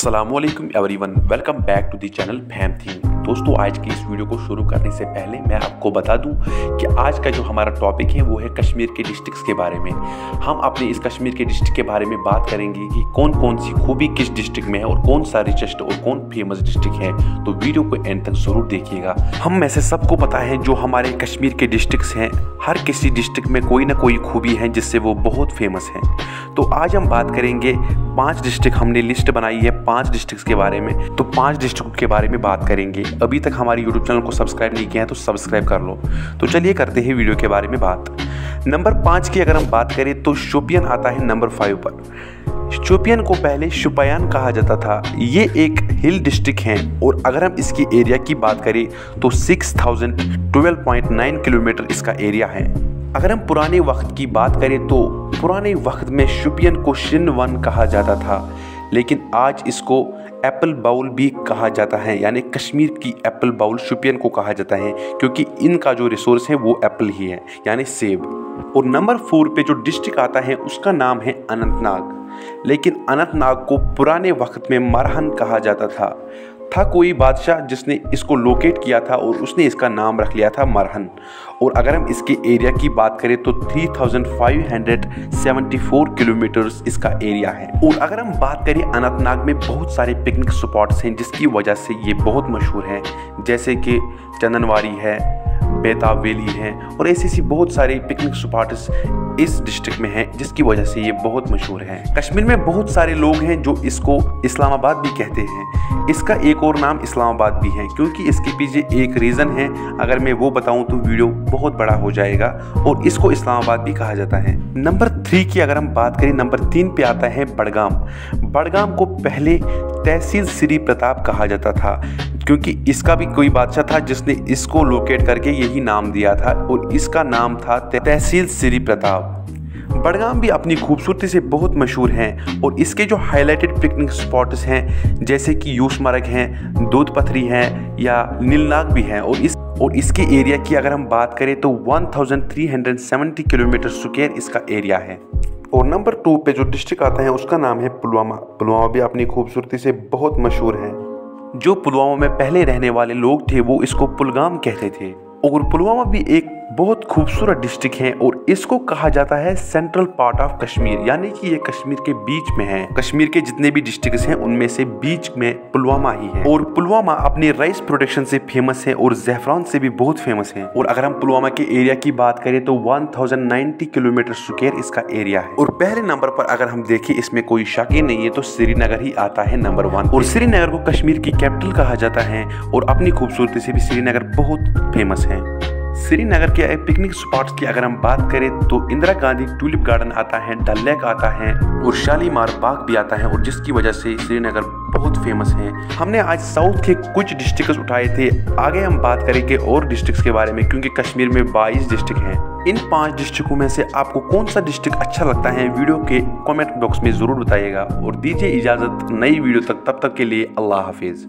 Aslam everyone welcome back to the channel fam theme दोस्तों, आज की इस वीडियो को शुरू करने से पहले मैं आपको बता दूँ कि आज का जो हमारा टॉपिक है, वो है कश्मीर के डिस्ट्रिक्ट्स के बारे में। हम अपने इस कश्मीर के डिस्ट्रिक्ट के बारे में बात करेंगे कि कौन कौन सी खूबी किस डिस्ट्रिक्ट में है और कौन सा रिचेस्ट और कौन फ़ेमस डिस्ट्रिक्ट है। तो वीडियो को एंड तक ज़रूर देखिएगा। हम में से सबको पता है जो हमारे कश्मीर के डिस्ट्रिक्ट हैं, हर किसी डिस्ट्रिक्ट में कोई ना कोई खूबी है जिससे वो बहुत फ़ेमस है। तो आज हम बात करेंगे पाँच डिस्ट्रिक्ट हमने लिस्ट बनाई है पाँच डिस्ट्रिक्ट के बारे में। तो पाँच डिस्ट्रिक्ट के बारे में बात करेंगे। अभी तक हमारे यूट्यूब चैनल को सब्सक्राइब नहीं किया है तो सब्सक्राइब कर लो। तो चलिए करते हैं वीडियो के बारे में बात। नंबर पाँच की अगर हम बात करें तो शोपियन आता है नंबर फाइव पर। शोपियन को पहले शुपयान कहा जाता था। ये एक हिल डिस्ट्रिक्ट है और अगर हम इसकी एरिया की बात करें तो 6012.9 किलोमीटर इसका एरिया है। अगर हम पुराने वक्त की बात करें तो पुराने वक्त में शुपियन को शिन वन कहा जाता था, लेकिन आज इसको एप्पल बाउल भी कहा जाता है, यानी कश्मीर की एप्पल बाउल शुपियन को कहा जाता है, क्योंकि इनका जो रिसोर्स है वो एप्पल ही है, यानी सेब। और नंबर फोर पे जो डिस्ट्रिक्ट आता है, उसका नाम है अनंतनाग। लेकिन अनंतनाग को पुराने वक्त में मरहन कहा जाता था। था कोई बादशाह जिसने इसको लोकेट किया था और उसने इसका नाम रख लिया था मरहन और अगर हम इसके एरिया की बात करें तो 3574 किलोमीटर्स इसका एरिया है। और अगर हम बात करें अनंतनाग में बहुत सारे पिकनिक स्पॉट्स हैं जिसकी वजह से ये बहुत मशहूर हैं। जैसे कि चंदनवाड़ी है बेताब वैली है और ऐसी ऐसी बहुत सारी पिकनिक स्पॉट्स इस डिस्ट्रिक्ट में हैं, जिसकी वजह से ये बहुत मशहूर है। कश्मीर में बहुत सारे लोग हैं जो इसको इस्लामाबाद भी कहते हैं। इसका एक और नाम इस्लामाबाद भी है, क्योंकि इसके पीछे एक रीज़न है। अगर मैं वो बताऊँ तो वीडियो बहुत बड़ा हो जाएगा और इसको इस्लामाबाद भी कहा जाता है। नंबर थ्री की अगर हम बात करें, नंबर तीन पे आता है बड़गाम। बड़गाम को पहले तहसील श्री प्रताप कहा जाता था। क्योंकि इसका भी कोई बादशाह था जिसने इसको लोकेट करके यही नाम दिया था और इसका नाम था तहसील श्री प्रताप। बड़गाम भी अपनी खूबसूरती से बहुत मशहूर हैं और इसके जो हाईलाइटेड पिकनिक स्पॉट्स हैं, जैसे कि यूसमर्ग हैं, दूध पथरी हैं या नीलनाग भी हैं और इस, और इसके एरिया की अगर हम बात करें तो 1370 किलोमीटर स्क्वेयर इसका एरिया है। और नंबर टू पे जो डिस्ट्रिक्ट आता है, उसका नाम है पुलवामा। पुलवामा भी अपनी खूबसूरती से बहुत मशहूर है। जो पुलवामा में पहले रहने वाले लोग थे, वो इसको पुलगाम कहते थे। और पुलवामा भी एक बहुत खूबसूरत डिस्ट्रिक्ट है और इसको कहा जाता है सेंट्रल पार्ट ऑफ़ कश्मीर, यानी कि ये कश्मीर के बीच में है। कश्मीर के जितने भी डिस्ट्रिक्ट हैं, उनमें से बीच में पुलवामा ही है। और पुलवामा अपने राइस प्रोडक्शन से फ़ेमस है और जैफरान से भी बहुत फ़ेमस है। और अगर हम पुलवामा के एरिया की बात करें तो 1090 किलोमीटर स्क्वेयर इसका एरिया है। और पहले नंबर पर अगर हम देखें, इसमें कोई शक ही नहीं है तो श्रीनगर ही आता है नंबर वन और श्रीनगर को कश्मीर की कैपिटल कहा जाता है और अपनी खूबसूरती से भी श्रीनगर बहुत फ़ेमस है। श्रीनगर के पिकनिक स्पॉट्स की अगर हम बात करें तो इंदिरा गांधी टूलिप गार्डन आता है डल लेक आता है, और शालीमार बाग भी आता है, और जिसकी वजह से श्रीनगर बहुत फ़ेमस है। हमने आज साउथ के कुछ डिस्ट्रिक्ट उठाए थे। आगे हम बात करेंगे और डिस्ट्रिक्ट के बारे में, क्योंकि कश्मीर में बाईस डिस्ट्रिक्ट हैं। इन पाँच डिस्ट्रिक्टों में से आपको कौन सा डिस्ट्रिक्ट अच्छा लगता है, वीडियो के कमेंट बॉक्स में ज़रूर बताइएगा, और दीजिए इजाज़त नई वीडियो तक। तब तक के लिए अल्लाह हाफिज़।